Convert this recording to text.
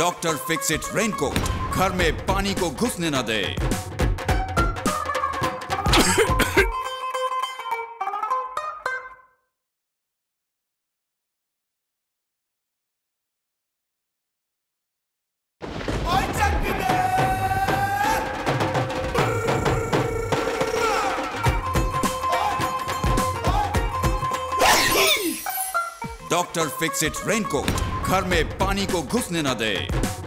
Doctor fix it raincoat घर में पानी को घुसने न दे। डॉक्टर फिक्स इट रेनकोट घर में पानी को घुसने न दे।